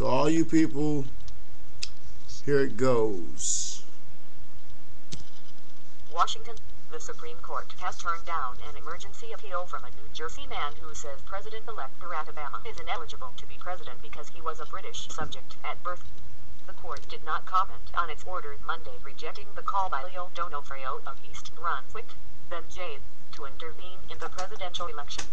So all you people, here it goes. Washington. The Supreme Court has turned down an emergency appeal from a New Jersey man who says President-elect Barack Obama is ineligible to be president because he was a British subject at birth. The court did not comment on its order Monday rejecting the call by Leo Donofrio of East Brunswick, then Jade, to intervene in the presidential election.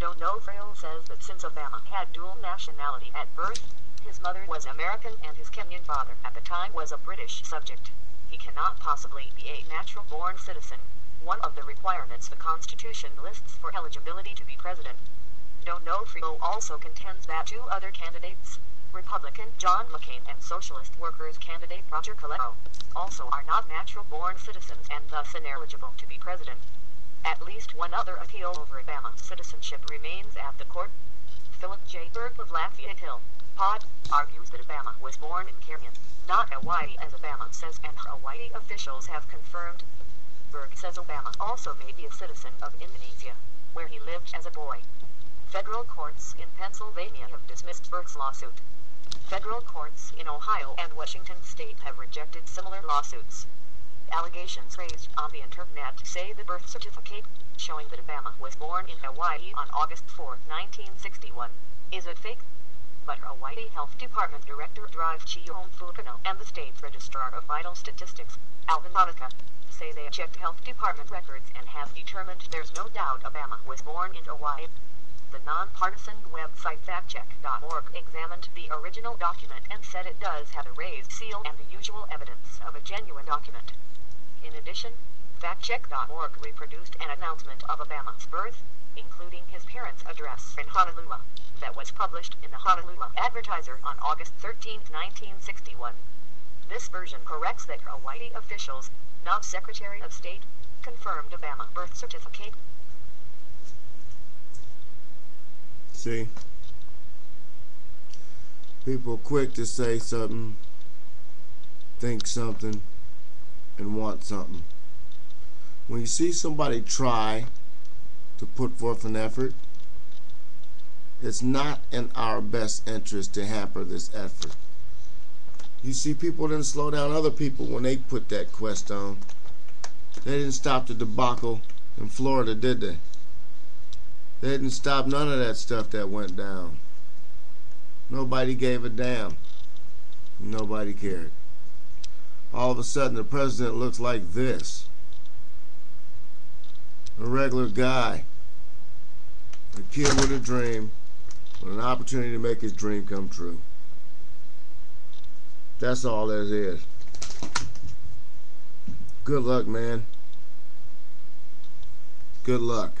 Donofrio says that since Obama had dual nationality at birth, his mother was American and his Kenyan father at the time was a British subject he cannot possibly be a natural-born citizen, one of the requirements the Constitution lists for eligibility to be president. Don't Know Donofrio also contends that two other candidates, Republican John McCain and Socialist Workers candidate Roger Calero, also are not natural-born citizens and thus ineligible to be president. At least one other appeal over Obama's citizenship remains at the court. Philip J. Berg of Lafayette Hill, Pa., argues that Obama was born in Kenyan not Hawaii as Obama says and Hawaii officials have confirmed. Berg says Obama also may be a citizen of Indonesia, where he lived as a boy. Federal courts in Pennsylvania have dismissed Berg's lawsuit. Federal courts in Ohio and Washington state have rejected similar lawsuits. Allegations raised on the internet say the birth certificate, showing that Obama was born in Hawaii on August 4, 1961, is a fake but Hawaii Health Department Director Drive Chiyome Fukino and the state's Registrar of Vital Statistics, Alvin Onaka, say they checked health department records and have determined there's no doubt Obama was born in Hawaii. The nonpartisan website factcheck.org examined the original document and said it does have a raised seal and the usual evidence of a genuine document. In addition, factcheck.org reproduced an announcement of Obama's birth, including his parents' address in Honolulu that was published in the Honolulu Advertiser on August 13, 1961. This version corrects that Hawaii officials, not Secretary of State, confirmed Obama birth certificate. See? People quick to say something, think something, and want something. When you see somebody try to put forth an effort, it's not in our best interest to hamper this effort. You see, people didn't slow down other people when they put that quest on. They didn't stop the debacle in Florida, did they? They didn't stop none of that stuff that went down. Nobody gave a damn. Nobody cared. All of a sudden, the president looks like this. A regular guy. A kid with a dream with an opportunity to make his dream come true. That's all there is. Good luck, man. Good luck.